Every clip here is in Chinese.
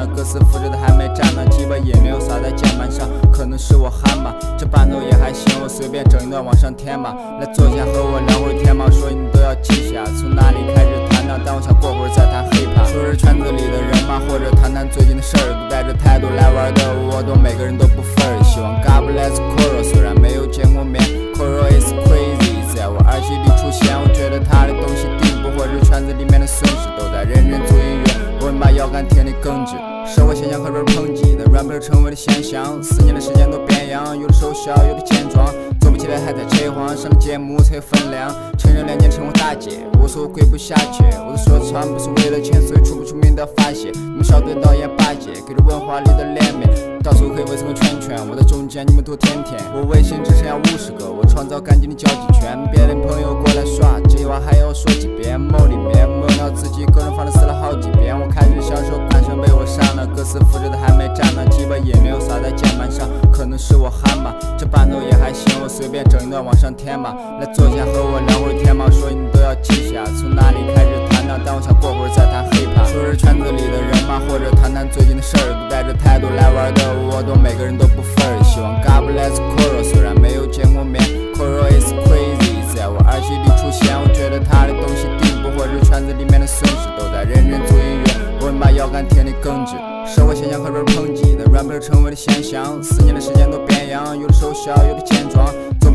呢，歌词复制的还没粘呢，鸡巴也没有撒在键盘上，可能是我憨吧，这伴奏也还行，我随便整一段往上添吧。来坐下和我聊会天吧，说你都要记下，从哪里开始谈呢？但我想过会儿再谈 hiphop。说是圈子里的人嘛，或者谈谈最近的事儿，都带着态度来玩的，我懂每个人都不分儿。希望 God bless Koro，虽然没有见过面，Coro is crazy，在我耳机里出现，我觉得他的东西顶不或者圈子里面的损失都在认真做音乐，我们把腰杆挺得更直。社会现象和被抨击的 rapper 成为了现象，四年的时间都变样，有的瘦小，有的健壮，做不起来还在扯谎，上了节目才有分量，成人两年称我大姐，我说我跪不下去，我的说唱不是为了钱，所以出不出名的发泄，你们小队导演巴结，给了文化里的脸面，到时候可以围成个圈圈，我在中间，你们多甜甜，我微信只剩下五十个，我创造干净的交际圈，别的朋友过来耍，这句话还要说几遍，梦里面梦到自己个人放的死了好几遍，我开始享受单身被我杀。那，歌词复制的还没粘呢，鸡巴也没有撒在键盘上，可能是我憨吧，这伴奏也还行，我随便整一段往上添吧。来坐下和我聊会儿天吧，说你都要记下，从哪里开始谈呢？但我想过会儿再谈 hiphop。说是圈子里的人嘛，或者谈谈最近的事儿，都带着态度来玩的，我懂每个人都不分儿。希望 God bless Koro，虽然没有见过面，Koro is crazy，在我耳机里出现，我觉得他的东西顶不或者圈子里面的损失都在认真做音乐，我们把腰杆挺得更直。社会现象和人抨击的 rapper 成为了现象，四年的时间都变样，有的瘦小，有的健壮，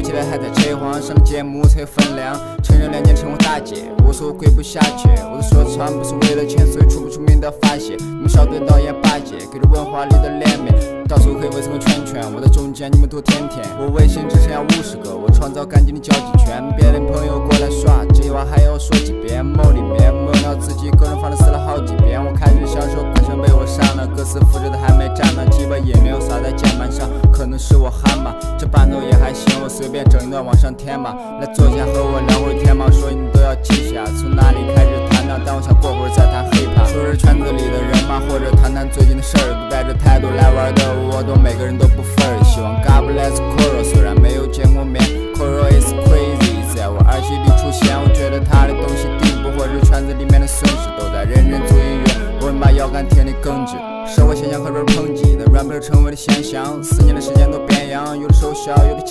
起来还在扯谎，上了节目才有分量，成人两年成为大姐，我说我跪不下去，我的说唱不是为了钱，所以出不出名的发泄，你们小队导演巴结，给了文化里的脸面，到时候可以围成个圈圈，我在中间，你们多甜甜，我微信只剩下五十个，我创造干净的交际圈，别的朋友过来耍，这句话还要说几遍，某里面梦到自己个人放的死了好几遍，我开始享受观众被我删了，歌词复制的还没粘呢，鸡巴也没有撒在键盘上，可能是我憨吧，这伴奏也还行，我随便整一段往上添吧。来坐下和我聊会儿天嘛，说你都要记下，从哪里开始谈呢？但我想过会儿再谈 hiphop。说是圈子里的人嘛，或者谈谈最近的事儿，都带着态度来玩的，我懂每个人都不分儿。希望 God bless Koro，虽然没有见过面，Koro is crazy，在我耳机里出现，我觉得他的东西顶不或者圈子里面的损失都在认真做音乐，我们把腰杆挺得更直。社会现象和人抨击的 rapper 成为了现象，四年的时间都变样，有的瘦小，有的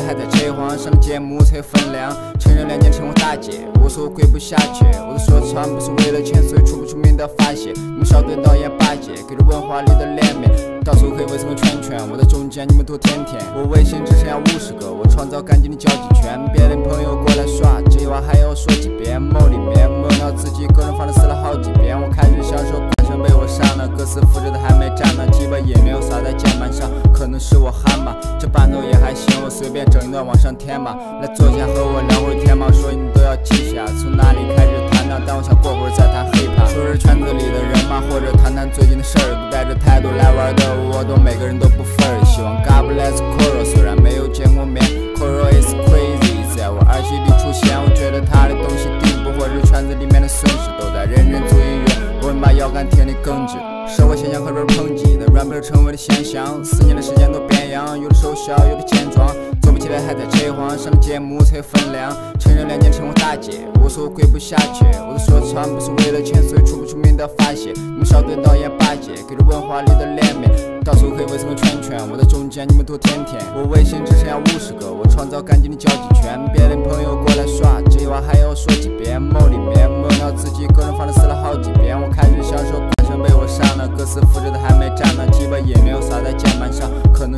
还在扯谎，上了节目才有分量，成人两年称我大姐，我说我跪不下去，我的说唱不是为了钱，所以出不出名的发泄，你们小队导演巴结，给了文化里的脸面，到时候可以围成个圈圈，我在中间，你们多甜甜，我微信只剩下五十个，我创造干净的交际圈，别的朋友过来耍，这句话还要说几遍，某里面某脑自己个人放的死了好几遍，我开始享受。被我删了，歌词复制的还没粘呢，鸡巴也没有撒在键盘上，可能是我憨吧，这伴奏也还行，我随便整一段往上添吧。来坐下和我聊会儿天吧，说你都要记下，从哪里开始谈呢？但我想过会儿再谈 hiphop。说是圈子里的人嘛，或者谈谈最近的事儿，都带着态度来玩的，我懂每个人都不分儿。希望 God bless Koro，虽然没有见过面，Coro is crazy，在我耳机里出现，我觉得他的东西把腰杆挺得更直，社会现象和被抨击的 rapper 成为了现象，四年的时间都变样，有的瘦小，有的健壮，做不起来还在扯谎，上节目才有分量，成人两年称我大姐，我说我跪不下去，我的说唱不是为了钱，所以出不出名的发泄，你们小队导演巴结，给了文化里的脸面，到时候可以围成个圈圈，我在中间，你们多甜甜，我微信只剩下五十个，我创造干净的交际圈，别的朋友过来耍，这句话还要说几遍，某里面梦到自己个人发的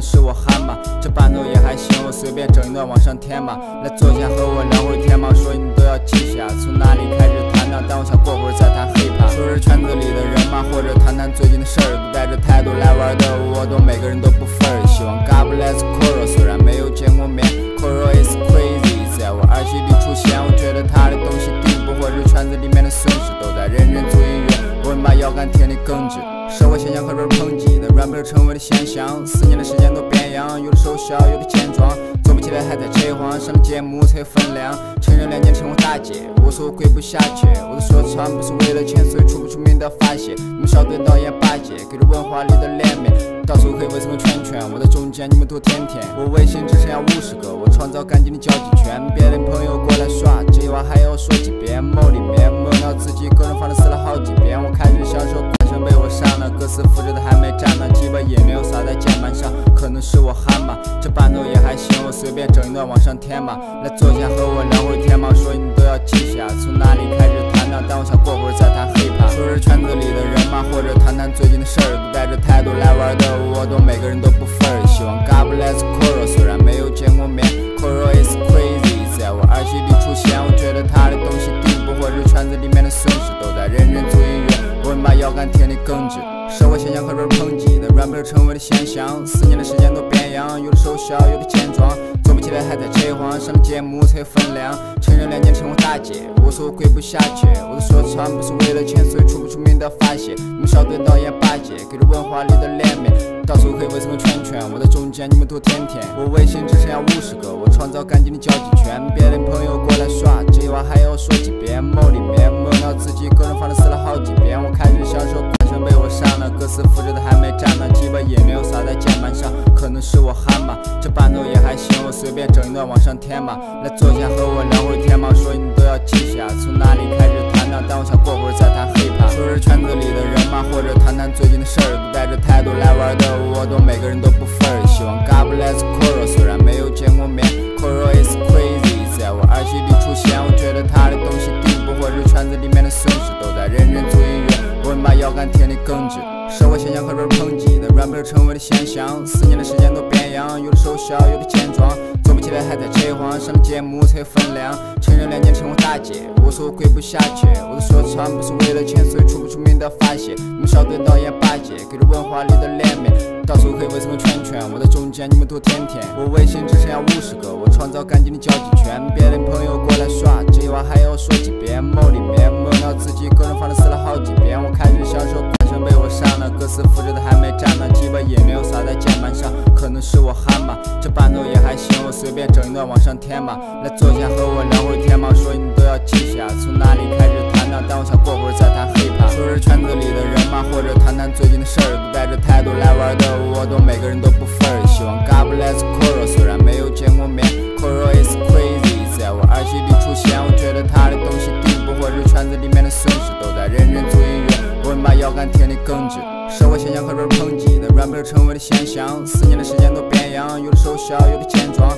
是我憨吧，这伴奏也还行，我随便整一段往上添吧。来坐下和我聊会儿天吧，说你都要记下，从哪里开始谈呢？但我想过会儿再谈 hiphop。说是圈子里的人嘛，或者谈谈最近的事儿，都带着态度来玩的，我懂每个人都不分儿。希望 God bless Koro，虽然没有见过面，Koro is crazy，在我耳机里出现，我觉得他的东西顶不或者圈子里面的损失都在认真做音乐，我们把腰杆挺得更直。社会现象和被抨击然被成为了现象，四年的时间都变样，有的瘦小，有的健壮，做不起来还在扯谎，上了节目才有分量，成人两年称我大姐，我说我跪不下去，我的说唱不是为了钱，所以出不出名的发泄，你们小队导演巴结，给了文化里的脸面，到时候可以围成个圈圈，我在中间，你们多甜甜，我微信只剩下五十个，我创造干净的交际圈，别的朋友过来耍，这句话还要说几遍，梦里面梦到自己个人放的死了好几遍，我开始享受被我删了。歌词复制的还没粘呢，几把也没有撒在键盘上，可能是我憨吧，这伴奏也还行，我随便整一段往上添吧。来坐下和我聊会天吧，说你都要记下，从哪里开始谈呢？但我想过会儿再谈 hiphop。说是圈子里的人嘛，或者谈谈最近的事儿，都带着态度来玩的，我懂每个人都不分儿。希望 God bless Koro，虽然没有见过面，Coro is crazy，在我耳机里出现，我觉得他的东西社会现象和人抨击的 rapper 成为了现象，四年的时间都变样，有的瘦小，有的健壮，做不起来还在扯谎，上了节目才有分量，成人两年称我大姐，我说我跪不下去，我的说唱不是为了钱，所以出不出名的发泄，你们少对导演巴结，给了文化里的脸面，到时候可以围成个圈圈，我在中间，你们都舔舔，我微信只剩下五十个，我创造干净的交际圈，别的朋友过来耍，这话还要说几遍，某里面某到自己个人放的死了好几遍，我开始享受被我删了，歌词复制的还没粘呢，几把也没有撒在键盘上，可能是我憨吧，这伴奏也还行，我随便整一段往上添吧。来坐下和我聊会儿天吧，说你都要记下，从哪里开始谈呢？但我想过会儿再谈 hiphop。说是圈子里的人嘛，或者谈谈最近的事儿，你们小队导演巴结，给了文化里的脸面，到时候可以围成个圈圈，我在中间，你们多舔舔，我微信只剩下五十个，我创造干净的交际圈，别的朋友过来耍，这话还要说几遍，某里面某脑自己个人放的死了好几遍，我开始享受关声被我删了，歌词复制的还没粘呢，几把也没有撒在键盘上，可能是我憨吧，这伴奏也还行，我随便整一段往上添吧。来坐下和我聊会天嘛，说你都要记下，从哪里开始但我想过会儿再谈 hiphop。说是圈子里的人嘛，或者谈谈最近的事儿，都带着态度来玩的，我懂每个人都不分儿。希望 God bless Koro，虽然没有见过面，Koro is crazy，在我耳机里出现，我觉得他的东西顶不或者圈子里面的损失都在认真做音乐，我们把腰杆挺得更直。社会现象和人抨击的 rapper 成为了现象，四年的时间都变样，有的瘦小，有的健壮，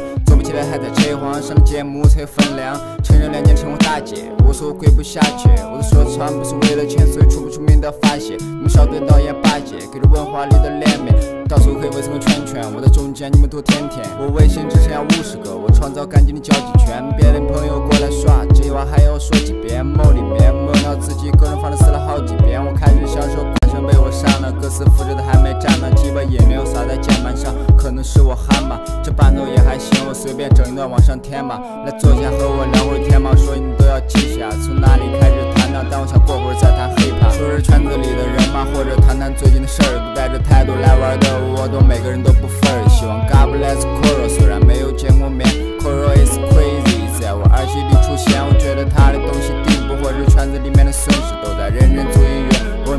做不起来还在扯谎，上了节目才有分量，成人两年称我大姐，我说我跪不下去，我的说唱不是为了钱，所以出不出名的发泄，你们小队导演巴结，给了文化里的脸面，到时候可以围成个圈圈，我在中间，你们多舔舔，我微信只剩下五十个，我创造干净的交际圈，别的朋友过来耍，这话还要说几遍，某里面某脑自己个人放的死了好几遍，我开始享受被我删了，歌词复制的还没粘呢，几把也没有撒在键盘上，可能是我憨吧，这伴奏也还行，我随便整一段往上添吧。来坐下和我聊会儿天吧，说你都要记下，从哪里开始谈呢？但我想过会儿再谈 hiphop。说是圈子里的人嘛，或者谈谈最近的事儿，都带着态度来玩的，我懂每个人都不分儿。希望 God bless Koro，虽然没有见过面，Coro is crazy，在我耳机里出现，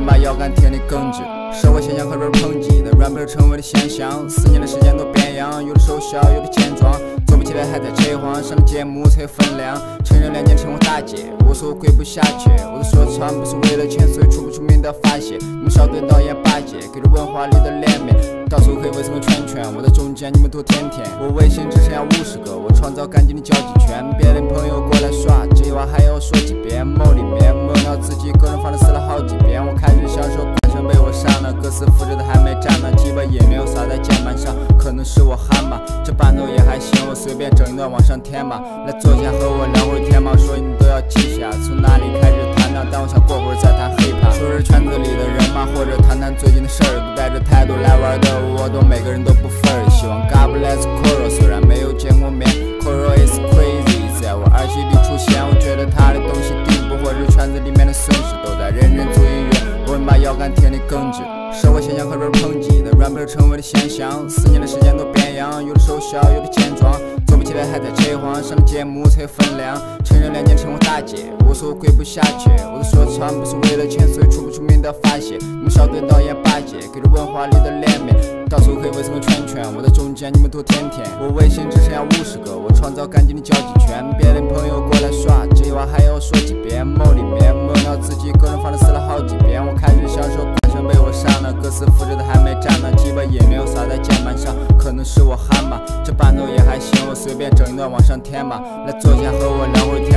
把腰杆挺得更直。社会现象和人抨击的 rapper 成为了现象，四年的时间都变样，有的瘦小，有的健壮，做不起来还在扯谎，上了节目才有分量，成人两年称我大姐，我说我跪不下去，我的说唱不是为了钱，所以出不出名的发泄，你们小队导演巴结，给了文化里的脸面，到时候可以围成个圈圈，我在中间，你们多舔舔，我微信只剩下五十个，我创造干净的交际圈，别的朋友过来耍，这话还要说几遍，某里面某脑自己个人放的死了好几遍，我开始享受被我删了，歌词复制的还没粘呢，几把也没有撒在键盘上，可能是我憨吧，这伴奏也还行，我随便整一段往上添吧。来坐下和我聊会儿天吧，说你都要记下，从哪里开始谈呢？但我想过会儿再谈 hiphop。说是圈子里的人嘛，或者谈谈最近的事儿，都带着态度来玩的，我懂每个人都不分儿。希望 God bless Koro，虽然没有见过面，Koro 节目才有分量，成人两年成我大姐，我说我跪不下去，我的说唱不是为了钱，所以出不出名的发泄，你们小队导演巴结，给了文化里的脸面，到时候可以围成个圈圈，我在中间，你们都舔舔，我微信只剩下五十个，我创造干净的交际圈，别的朋友过来耍，这话还要说几遍，某里面某脑自己个人放的死了好几遍，我开始享受被我删了，歌词复制的还没粘呢，几把音没有撒在键盘上，可能是我憨吧，这伴奏也还行，我随便整一段往上添吧。来坐下和我聊会天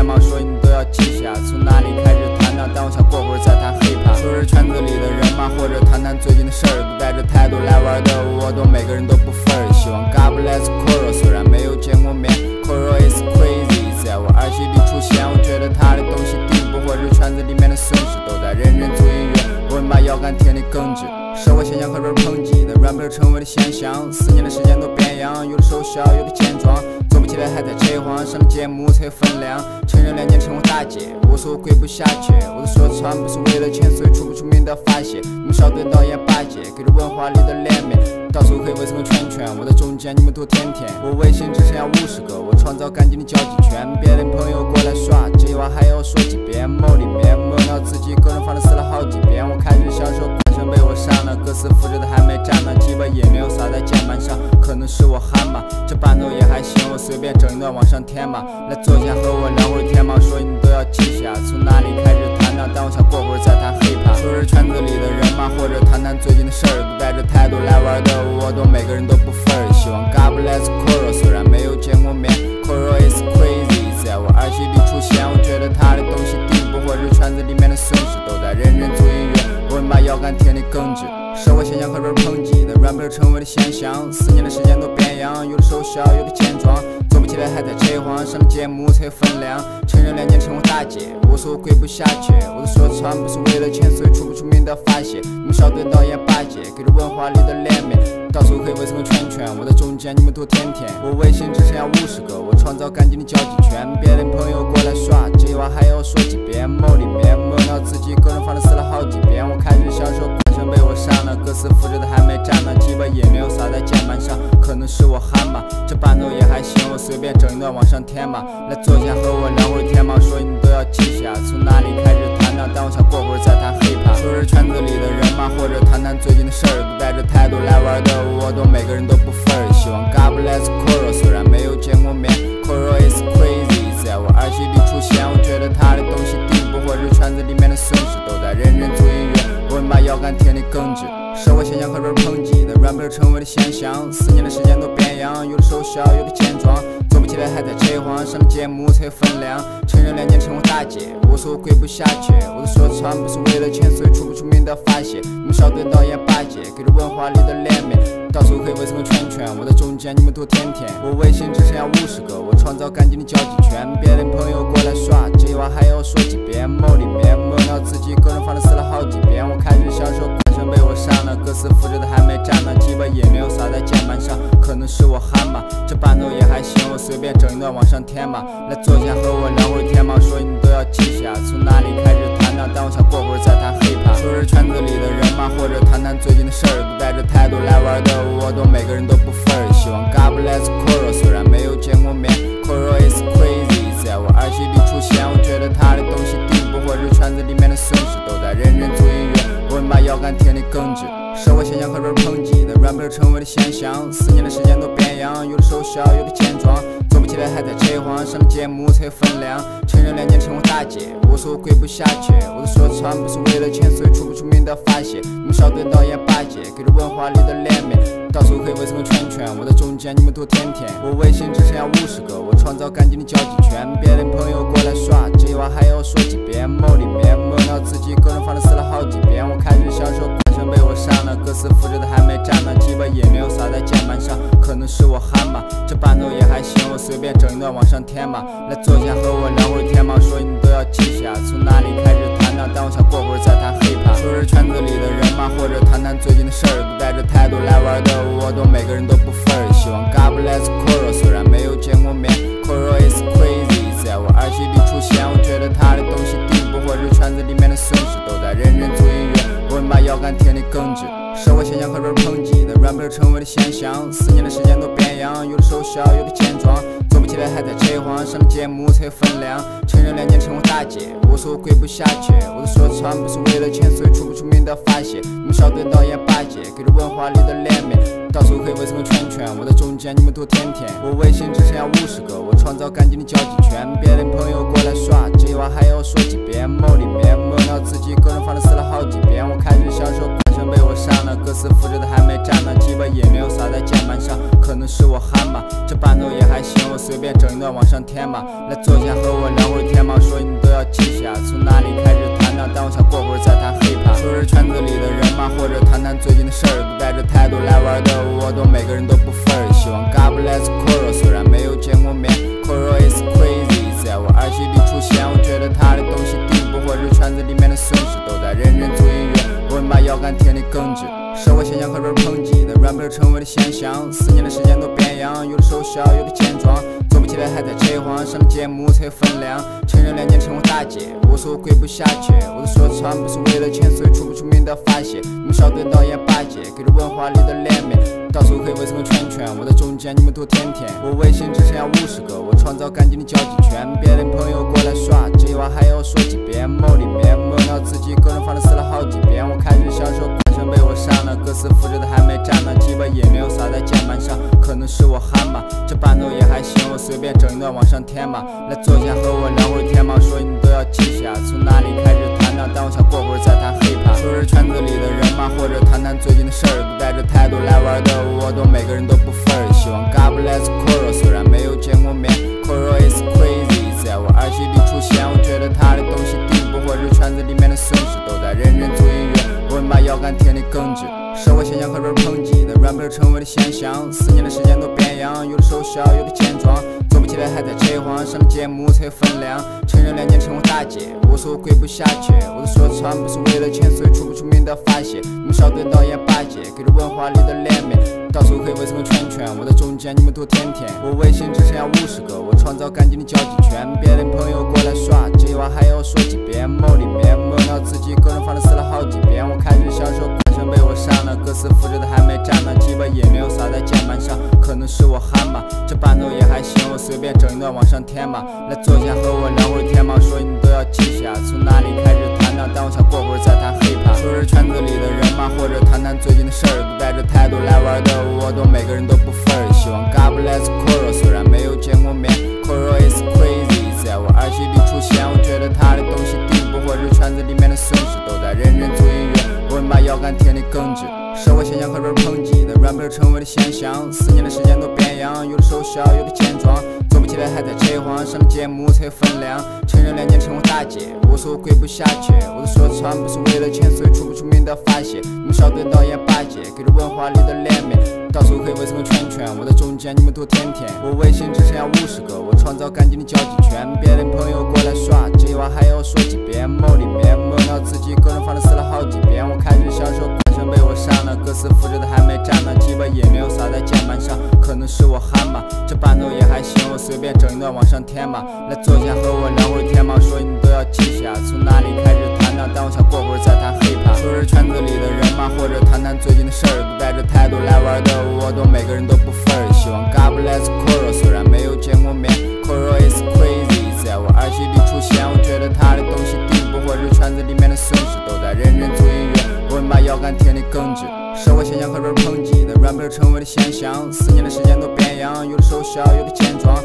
上天吧。来坐下和我了钱，所以出不出名的发泄。你们少对导演巴结，给着文化里的脸面，到时候可以围成个圈圈，我在中间，你们都舔舔。我微信只剩下五十个，我创造干净的交际圈，别的朋友过来耍，这句话还要说几遍。某里面某脑自己个人放的撕了好几遍，我。开始享受，关声被我删了，歌词复制的还没粘呢，几把音没有撒在键盘上，可能是我憨吧，这伴奏也还行，我随便整一段往上添吧。来坐下和我聊会天吧，说你都要记下，从哪里开始但我想过会儿再谈 hiphop。说是圈子里的人嘛，或者谈谈最近的事儿，都带着态度来玩的，我懂每个人都不分儿。希望 God bless Koro，虽然没有见过面，Koro is crazy，在我耳机里出现，我觉得他的东西顶不或者圈子里面的损失都在认真做音乐。我们把腰杆挺得更直，社会现象和人抨击的 rapper 成为了现象，四年的时间都变样，有的瘦小，有的健壮，做不起来还在扯谎，上了节目才有分量。成人两年称我大姐，我说我跪不下去，我的说唱不是为了钱，所以出不出名的发泄。你们少对导演巴结，给了文化里的脸面，到时候可以围成个圈圈，我在中间，你们多舔舔。我微信只剩下五十个，我创造干净的交际圈，别的朋友过来耍，这句话还要说几遍。某里面某脑自己个人放的撕了好几遍，我。开始享受，被我删了，歌词复制的还没粘呢，几把也没有撒在键盘上，可能是我憨吧，这伴奏也还行，我随便整一段往上添吧。来坐下和我聊会天吧，说你都要记下，从哪里开始谈呢？但我想过会儿再谈 hiphop。说是圈子里的人嘛，或者谈谈最近的事儿，都带着太四年的时间都变样，有的瘦小，有的健壮，做不起来还在扯谎，上了节目才有分量。成人两年称我大姐，我说我跪不下去，我的说唱不是为了钱，所以出不出名的发泄。你们少对导演巴结，给了文化里的脸面，到时候可以围成个圈圈，我在中间，你们多舔舔。我微信只剩下五十个，我创造干净的交际圈，别的朋友过来耍，这句话还要说几遍。某里面梦到自己个人放的撕了好几遍，我。开始享受，被我删了，歌词复制的还没粘呢，几把音没有撒在键盘上，可能是我憨吧，这伴奏也还行，我随便整一段往上添吧。来坐下和我聊会天吧，说你都要记下，从哪里开始谈呢？但我想过会儿再谈 hiphop。说是圈子里的人嘛，或者谈谈最近的事儿，都带着态度来玩的，我懂每个人都不分儿。希望 God bless Koro，虽然没有见过面我们把腰杆挺得更直，社会现象和人抨击的 rapper 成为了现象，四年的时间都变样，有的瘦小，有的健壮，做不起来还在扯谎，上了节目才有分量。成人两年称我大姐，我说我跪不下去，我的说唱不是为了钱，所以出不出名的发泄。你们少对导演巴结，给了文化里的脸面，到时候可以围成个圈圈，我在中间，你们多舔舔。我微信只剩下五十个，我创造干净的交际圈，别的朋友过来耍，这句话还要说几遍。某里面某脑自己个人放的撕了好几遍，我。开始享受，被我删了。歌词复制的还没粘呢，几把也没有撒在键盘上，可能是我憨吧，这伴奏也还行，我随便整一段往上添吧。来坐下和我聊会天吧，说你都要记下，从哪里开始谈呢？但我想过会儿再谈 hiphop。说是圈子里的人嘛，或者谈谈最近的事儿，都带着态度来玩的，我懂每个人都不分儿。希望 God bless Koro，虽然没有见过面，Coro is crazy，在我耳机里出现，我觉得他的东西顶不或者圈子里面的损失都在认真做音乐，我们把腰杆挺得更直。社会现象和人抨击的 rapper 成为了现象，四年的时间都变样，有的瘦小，有的健壮，做不起来还在扯谎，上了节目才有分量。成人两年成为大姐，我说我跪不下去，我的说唱不是为了钱，所以出不出名的发泄。你们小队导演巴结，给了文化里的脸面，到时候可以围成个圈圈，我在中间，你们都舔舔。我微信只剩下五十个，我创造干净的交际圈，别的朋友过来耍，这话还要说几遍。某里面梦到自己个人房子撕了好几遍，我开始想享受。被我删了，歌词复制的还没粘呢，几把也没有撒在键盘上，可能是我憨吧，这伴奏也还行，我随便整一段往上添吧。来坐下和我聊会天吧，说你都要记下，从哪里开始谈呢？但我想过会儿再谈 hiphop。说是圈子里的人嘛，或者谈谈最近的事儿，都带着态度来玩的，我懂每个人都不分儿。希望 God bless Koro，虽然没有见过面，Coro is crazy，在我耳机里出现，我觉得他的东西顶不或者圈子里面把腰杆挺得更直，社会现象和人抨击的 rapper 成为了现象，四年的时间都变样，有的瘦小，有的健壮，做不起来还在扯谎，上了节目才有分量。成人两年成为大姐，我说我跪不下去，我的说唱不是为了钱，所以出不出名的发泄。你们少对导演巴结，给了文化里的脸面，到时候可以围成个圈圈，我在中间，你们都舔舔。我微信只剩下五十个，我创造干净的交际圈，别的朋友过来耍，这话还要说几遍。某里面梦到自己个人房子撕了好几遍，我。开始享受，被我删了，歌词复制的还没粘呢，几把也没有撒在键盘上，可能是我憨吧，这伴奏也还行，我随便整一段往上添吧。来坐下和我聊会天吧，说你都要记下，从哪里开始谈呢？但我想过会儿再谈 hiphop。说是圈子里的人嘛，或者谈谈最近的事成为了现象，四年的时间都变样，有的瘦小，有的健壮，做不起来还在扯谎，上了节目才有分量。成人两年成为大姐，我说我跪不下去，我的说唱不是为了钱，所以出不出名的发泄。你们小队导演巴结，给了文化里的脸面，到时候可以围成个圈圈，我在中间，你们多舔舔。我微信只剩下五十个，我创造干净的交际圈，别的朋友过来耍，这话还要说几遍。梦里面梦到自己个人房子是我憨吧，这伴奏也还行，我随便整一段往上添吧。来坐下和我聊会天嘛，说你都要记下，从哪里开始谈呢？但我想过会儿再谈 hiphop。说是圈子里的人嘛，或者谈谈最近的事儿，都带着态度来玩的，我懂每个人都不分儿。希望 God bless 我们把腰杆挺得更直，社会现象和人抨击的 rapper 成为了现象，四年的时间都变样，有的瘦小，有的健壮，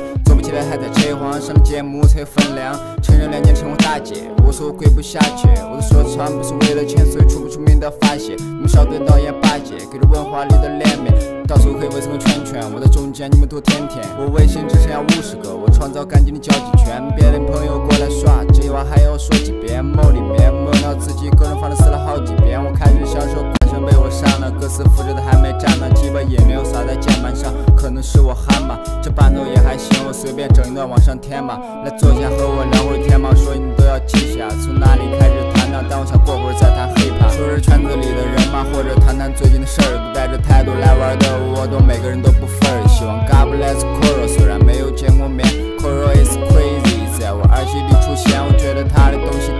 做不起来还在扯谎，上了节目才有分量。成人两年成为大姐，我说我跪不下去，我的说唱不是为了钱，所以出不出名的发泄。你们小队导演巴结，给了文化里的脸面，到时候可以围成个圈圈，我在中间，你们多舔舔。我微信只剩下五十个，我创造干净的交际圈，别的朋友过来耍，这话还要说几遍。某里面某脑自己个人房子撕了好几遍，我。开始享受，被我删了，歌词复制的还没粘呢，几把也没有撒在键盘上，可能是我憨吧，这伴奏也还行，我随便整一段往上添吧。来坐下和我聊会天吧，说你都要记下，从哪里开始谈呢？但我想过会儿再谈 hiphop。说是圈子里的人嘛，或者谈谈最近的事儿，都带着态度来玩的，我懂每个人都不分儿。希望 God bless Koro，虽然没有见过面，Coro is crazy，在我耳机里出现，我觉得他的东西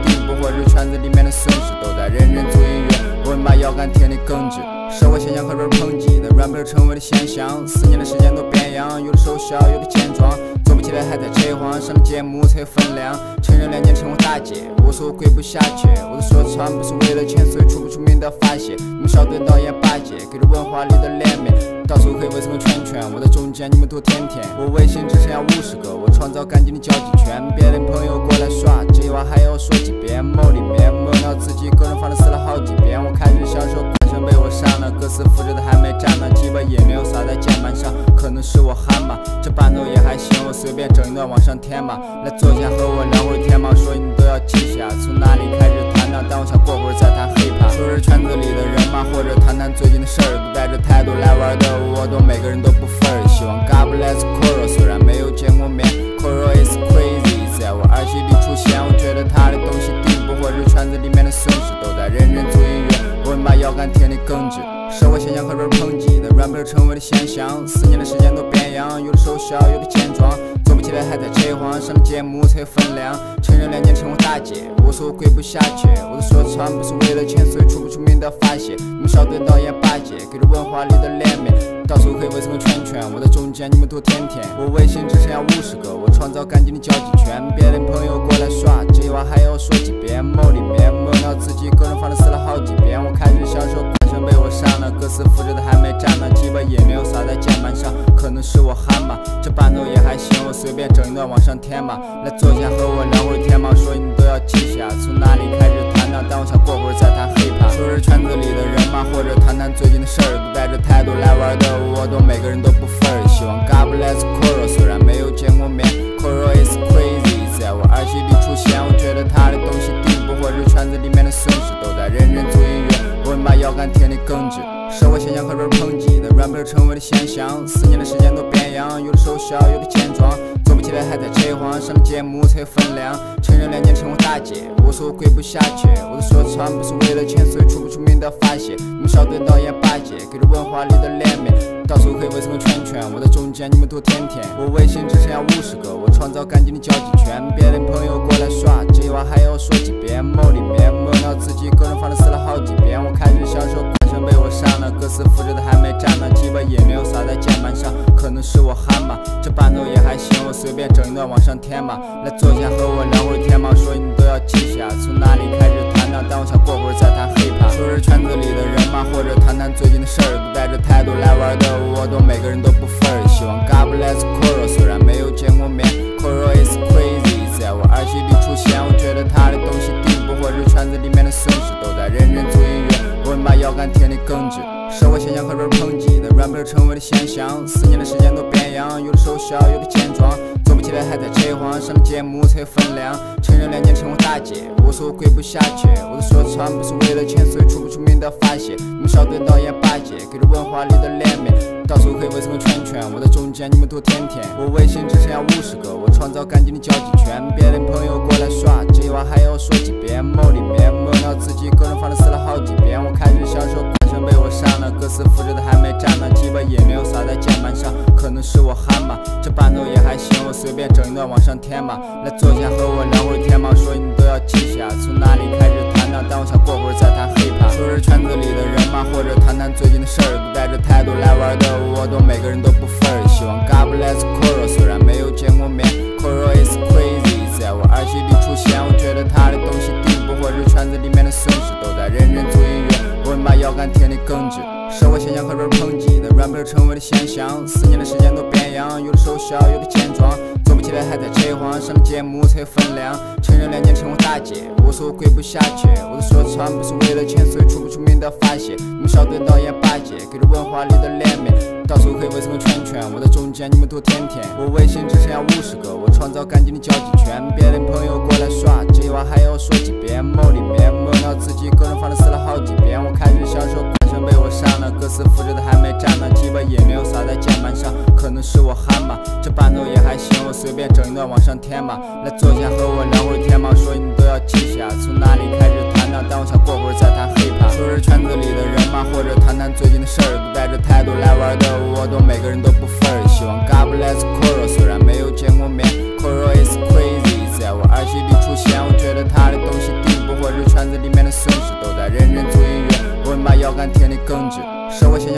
把腰杆挺得更直，社会现象和人抨击的 rapper 成为了现象，四年的时间都变样，有的瘦小，有的健壮，起来还在扯谎，上了节目才有分量。成人两年成为大姐，我说我跪不下去，我的说唱不是为了钱，所以出不出名的发泄。你们小队导演巴结，给了文化里的脸面，到时候可以围成个圈圈，我在中间，你们多舔舔。我微信只剩下五十个，我创造干净的交际圈，别的朋友过来耍，这话还要说几遍。某里面某脑自己个人房子撕了好几遍，我。开始享受，被我删了。歌词复制的还没粘呢，几把也没有撒在键盘上，可能是我憨吧，这伴奏也还行，我随便整一段往上添吧。来坐下和我聊会天吧，说你都要记下，从哪里开始谈呢？但我想过会儿再谈 hiphop。说是圈子里的人嘛，或者谈谈最近的事儿，都带着态度来玩的，我懂每个人都不分儿。希望 God bless Koro，虽然没有见过面，Koro 我们把腰杆挺得更直。社会现象和人抨击那 rapper 成为了现象，四年的时间都变样，有的瘦小，有的健壮。起来还在扯谎，上了节目才有分量。成人两年称我大姐，我说我跪不下去。我的说唱不是为了钱，所以出不出名的发泄。你们小队导演八戒，给了文化里的脸面，到时候可以围成个圈圈。我在中间，你们多舔舔。我微信只剩下五十个，我创造干净的交际圈。别的朋友过来耍，这话还要说几遍。某里面梦到自己个人放的死了好几遍。我开始享受。被我删了，歌词复制的还没粘呢，几把也没有撒在键盘上，可能是我憨吧，这伴奏也还行，我随便整一段往上添吧。来坐下和我聊会天吧，说你都要记下，从哪里开始谈呢？但我想过会儿再谈 hiphop。说是圈子里的人嘛，或者谈谈最近的事儿，都带着态度来玩的，我懂每个人都不分儿。希望 God bless Koro，虽然没有见过面，Koro is crazy，在我耳机里出现，我觉得他的东西顶不或是圈子里面的损失都在认真做音乐。我们把腰杆挺得更直，社会现象和人抨击的 rapper 成为了现象，四年的时间都变样，有的瘦小，有的健壮，做不起来还在扯谎，上了节目才有分量。成人两年称我大姐，我说我跪不下去，我的说唱不是为了钱，所以出不出名的发泄。你们小队导演八戒，给了文化里的脸面，到时候可以围成个圈圈，我在中间，你们多舔舔。我微信只剩下五十个，我创造干净的交际圈，别的朋友过来耍，这话还要说几遍。梦里面梦到自己个人放的死了好几遍，我。开始享受，被我删了，歌词复制的还没粘呢，几把也没有撒在键盘上，可能是我憨吧，这伴奏也还行，我随便整一段往上添吧。来坐下和我聊会天吧，说你都要记下，从哪里开始谈呢？但我想过会儿再谈 hiphop。说是圈子里的人嘛，或者谈谈最近的事儿，都带着态度来玩的，我懂每个人都不分儿。希望 God bless Koro，虽然没有见过面，Coro is crazy，在我耳机里出现，我觉得他的东西把腰杆挺得更直，社会现象和人抨击的 rapper 成为了现象，四年的时间都变样，有的瘦小，有的健壮，做不起来还在扯谎，上了节目才有分量。成人两年称我大姐，我说我跪不下去，我的说唱不是为了钱，所以出不出名的发泄。你们小队导演八戒，给了文化里的脸面，到时候可以围成个圈圈，我在中间，你们多舔舔。我微信只剩下五十个，我创造干净的交际圈，别的朋友过来耍，这话还要说几遍。梦里面梦到自己个人放的死了好几遍，我。开始享受，被我删了，歌词复制的还没粘呢，几把也没有撒在键盘上，可能是我憨吧，这伴奏也还行，我随便整一段往上添吧。来坐下和我聊会天吧，说你都要记下，从哪里开始谈呢？但我想过会儿再谈 hiphop。说是圈子里的人嘛，或者谈谈最近的事儿，都带着态度来玩的，我懂每个人都不分儿。希望 God bless Koro，虽然没有见过面，Coro is crazy，在我耳机里出现，我觉得他的东西四年的时间都变样，有的瘦小，有的健壮，做不起来还在扯谎，上了节目才有分量。成人两年称我大姐，我说我跪不下去，我的说唱不是为了钱，所以出不出名的发泄。你们少对导演八戒，给了文化里的脸面，到时候可以围成个圈圈，我在中间，你们多舔舔。我微信只剩下五十个，我创造干净的交际圈，别的朋友过来耍，这句话还要说几遍。某里面梦到自己个人放的死了好几遍，我。开始享受，被我删了，歌词复制的还没粘呢，几把也没有撒在键盘上，可能是我憨吧，这伴奏也还行，我随便整一段往上添吧。来坐下和我聊会天嘛，说你都要记下，从哪里开始谈呢？但我想过会儿再谈 hiphop。说是圈子里的人嘛，或者谈谈最近的事儿，都带着态度来玩的，我懂每个人都不分。希望 God bless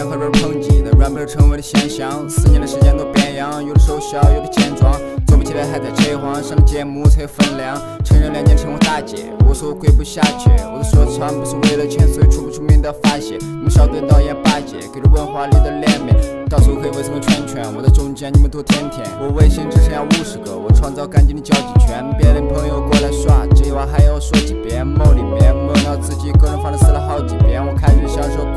社会现象和人抨击的 rapper 成为了现象，四年的时间都变样，有的瘦小，有的健壮，做不起来还在扯谎，上了节目才有分量。成人两年称我大姐，我说我跪不下去，我的说唱不是为了钱，所以出不出名的发泄。你们小队导演八戒，给了文化里的脸面，到时候可以围成个圈圈，我在中间，你们多舔舔。我微信只剩下五十个，我创造干净的交际圈，别的朋友过来耍，这句话还要说几遍。某里面梦到自己个人放的死了好几遍，我。开始享受。